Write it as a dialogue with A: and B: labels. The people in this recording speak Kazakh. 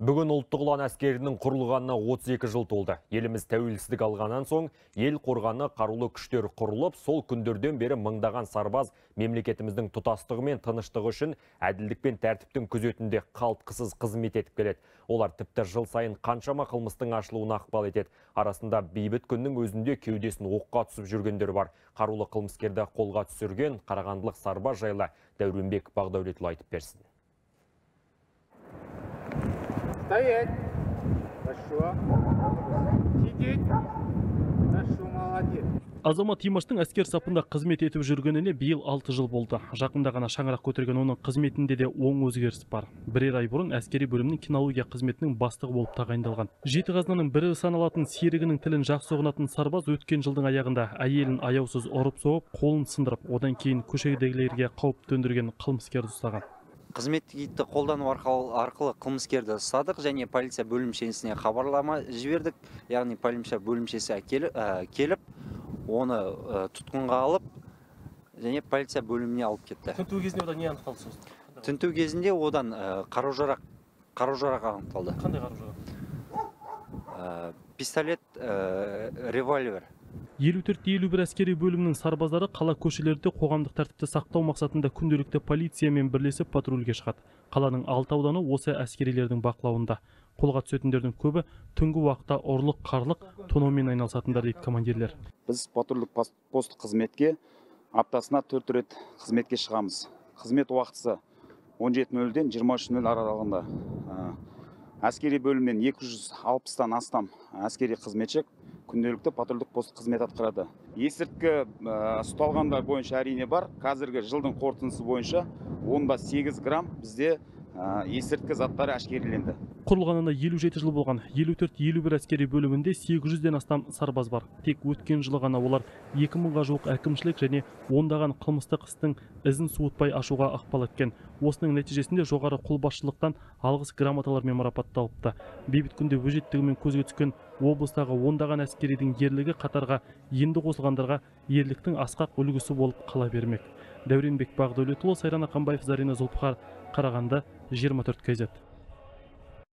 A: Бүгін ұлттық ұлан әскерінің құрылғанына 32 жыл толды. Еліміз тәуелсіздік алғаннан соң ел қорғаны қарулы күштер құрылып, сол күндерден бері мыңдаған сарбаз мемлекетіміздің тұтастығы мен тыныштығы үшін әділдік пен тәртіптің күзетінде қалтқысыз қызмет етіп келеді. Олар тіпті жыл сайын қаншама қылмыстың ашылуына ықпал етеді. Арасында бейбіт күннің өзінде кеудесін оққа түсіп жүргендер бар. Қарулы қылмыскерді қолға түсірген қарағандылық сарбаз жайлы Дәуренбек Бағдәулетұлы айтып берсін.
B: Стоять. Хорошо. Сидеть. Хорошо, молодец.
C: азамат имаштың әскер сапында қызмет етіп жүргеніне биыл 6 жыл болды жақында ғана шаңырақ көтерген оның қызметінде де оң өзгеріс бар бірер ай бұрын әскери бөлімнің кинология қызметінің бастығы болып тағайындалған жеті қазынаның бірі саналатын серігінің тілін жақсы ұғынатын сарбаз өткен жылдың аяғында әйелін аяусыз ұрып соғып қолын сындырып одан кейін көшедегілерге қауіп төндірген қылмыскерді ұстаған
D: қызметтік итті қолдану арқылы, арқылы қылмыскерді ұстадық және полиция бөлімшесіне хабарлама жібердік. Яғни полиция бөлімшесі келіп, келіп оны тұтқынға алып және полиция бөліміне алып кетті.
C: Тінту кезінде одан не анықталды сосын?
D: Тінту кезінде одан қару жарақ қару жарақ анықталды.
C: Қандай қару жарақ?
D: Пистолет револьвер.
C: Елу төрт елу бір әскери бөлімнің сарбаздары қала көшелерінде қоғамдық тәртіпті сақтау мақсатында күнделікті полициямен бірлесіп патрульге шығады. Қаланың алты ауданы осы әскерилердің бақылауында. Қолға түсетіндердің көбі түнгі уақытта ұрлық қарлық тонаумен айналысатындар дейді командирлер.
E: Біз патрульдік пост қызметке аптасына төрт рет қызметке шығамыз. Қызмет уақытысы 17.00-ден 23.00 аралығында. Әскери бөлімнен 260-тан астам әскери қызметші күнделікті патрульдік пост қызмет атқарады. Есірткі ұсталғандар бойынша әрине бар. Қазіргі жылдың қорытындысы бойынша онда сегіз грамм бізде есірткі заттары әшкереленді.
C: Құрылғанына елу жеті жыл болған. елу төрт елу бір әскери бөлімінде сегіз жүзден астам сарбаз бар. Тек өткен жылы ғана олар екі мыңға жуық әкімшілік және ондаған қылмыстық істің ізін суытпай ашуға ықпал еткен. Осының нәтижесінде жоғары қолбасшылықтан алғыс грамоталармен марапатталыпты. Бейбіт күнде өжеттігімен көзге түскен облыстағы ондаған әскеридің ерлігі қатарға енді қосылғандарға ерліктің асқақ үлгісі болып қала бермек. Дәуренбек бақдәулетұлы сайран ақанбаев зарина зұлпыхар қарағанды 24 кз.